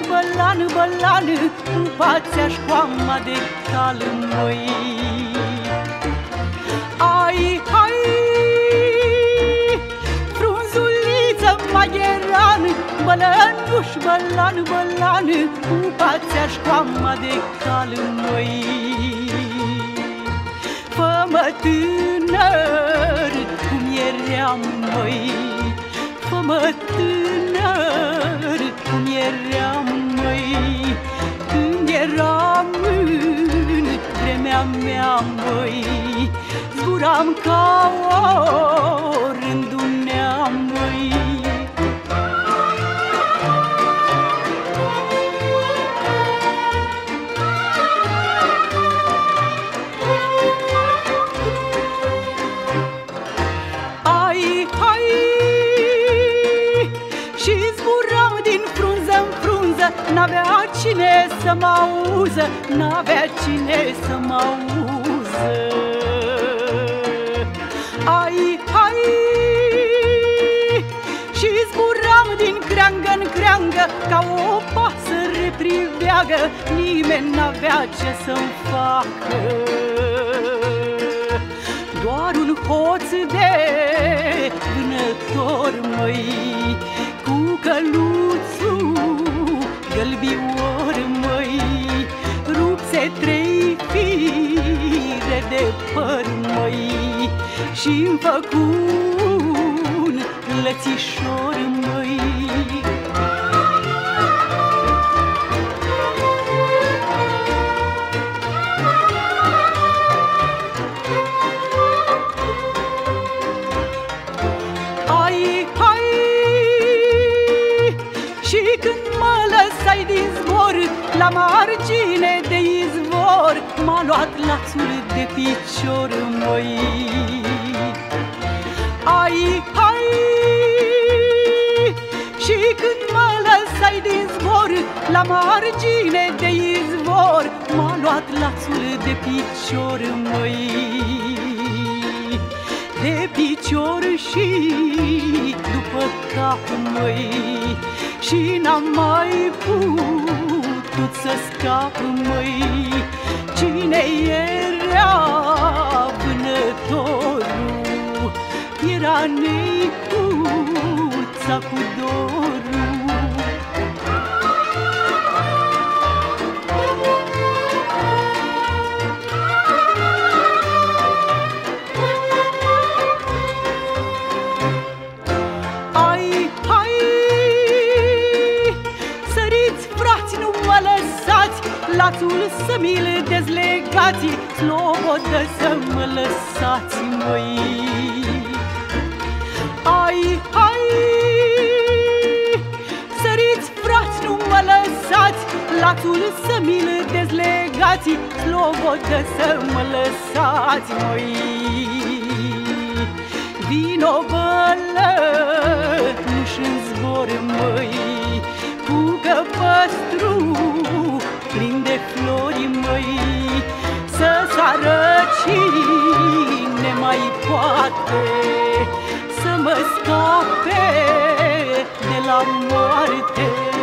Bălănuș, bălan, bălan Pupația școama de cal măi Ai, hai Frunzuliță maieran Bălănuș, bălan, bălan Pupația școama de cal măi Fă-mă tânăr cum eram măi Fă-mă tânăr vremea mea măi. Zburam ca o rândunea măi N-avea cine să mă auză N-avea cine să mă auză. Ai, hai Și zburam din creangă în creangă Ca o pasăre priveagă Nimeni n-avea ce să-mi facă. Doar un hoț de vânător, măi Cu căluțul gălbior, măi Rupse trei fire de păr, măi. Și-mi făcu un lățișor, măi. Ai, La margine de izvor M-a luat lațul de picior, măi Ai, hai Și când mă lăsai din zbor La margine de izvor M-a luat lațul de picior, măi de picior și după cap, măi Și n-am mai putut să scap, măi Cine era vânătorul? Era neicuța cu dorul mă lăsați Lațul să mi-l dezlegați Slobodă să mă lăsați, măi. Ai, hai Săriți, frați, nu mă lăsați Lațul să mi-l dezlegați Slobodă să mă lăsați, măi. Vino bălănuș în zbor, măi Cu căpăstru plin de flori, măi Să sară cine mai poate Să mă scape de la moarte